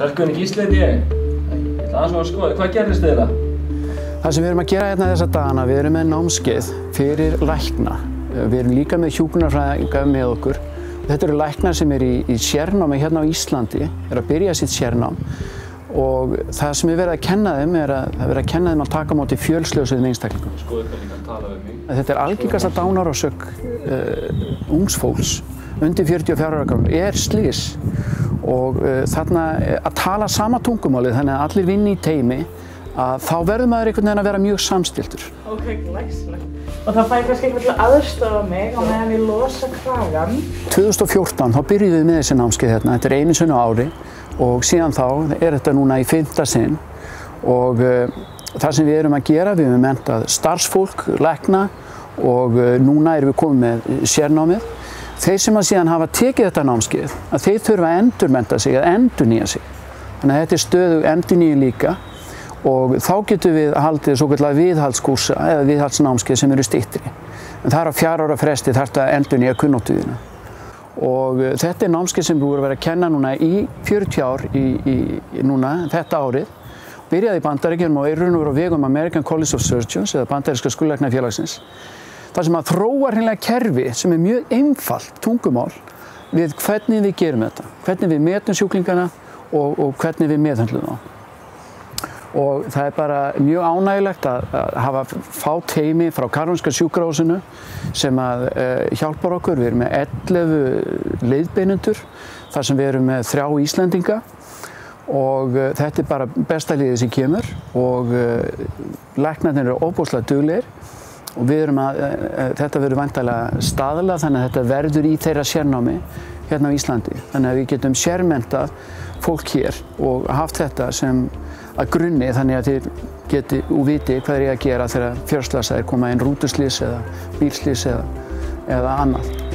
Sælkunni Gísleiti ég. Ég ætla aðeins að skoða, hvað gerðist þið það? Það sem við erum að gera hérna þessa dagana, við erum með námskeið fyrir lækna. Við erum líka með hjúkunarfræðinga með okkur. Þetta eru læknar sem er í, í sérnámi hérna á Íslandi, er að byrja sitt sérnám og það sem við verðum að kenna þeim er að það verður að kenna þeim að taka móti fjölsljósuðum einstaklingum. Skoðu þetta líka að tala við mig. Þetta er algengasta dánarásök uh, ungsfólks undir 44 ára gammal er slís og uh, þarna að tala sama tungumálið þannig að allir vinni í teimi að þá verður maður einhvern veginn að vera mjög samstiltur. Ok, glæsilegt. Og það fæði kannski einhvern að aðstofa mig á meðan ég losa kragan. 2014 þá byrjuðum við með þessi námskeið hérna, þetta er einu sunnu ári og síðan þá er þetta núna í fymta sinn og uh, það sem við erum að gera, við erum mentað starfsfólk, lækna og uh, núna erum við komið með sérnámið. Þeir sem að síðan hafa tekið þetta námskeið, að þeir þurfa að endurmenta sig, að endurnýja sig. Þannig að þetta er stöðu endurnýju líka og þá getum við haldið svo kallar viðhaldskúsa eða viðhaldsnámskeið sem eru stittri. En það er á fjár ára fresti þarf þetta að endurnýja kunnóttuðina. Og uh, þetta er námskeið sem við vorum að vera að kenna núna í 40 ár í, í, í núna, þetta árið. Byrjaði í bandaríkjum og er raun og veru á vegum American College of Surgeons eða bandaríska skullæknafélagsins. Það sem að þróa hreinlega kerfi sem er mjög einfalt tungumál við hvernig við gerum þetta, hvernig við metum sjúklingana og, og hvernig við meðhandlum þá. Og það er bara mjög ánægilegt að, að hafa fá teimi frá Karolinska sjúkrahúsinu sem að uh, hjálpar okkur. Við erum með 11 leiðbeinundur þar sem við erum með þrjá Íslendinga og uh, þetta er bara besta liðið sem kemur og uh, læknarnir eru óbúslega duglegir og við erum að, þetta verður vantalega staðla þannig að þetta verður í þeirra sérnámi hérna á Íslandi. Þannig að við getum sérmentað fólk hér og haft þetta sem að grunni þannig að þið geti og viti hvað er ég að gera þegar fjörslasaðir koma inn rútuslýs eða bílslýs eða, eða annað.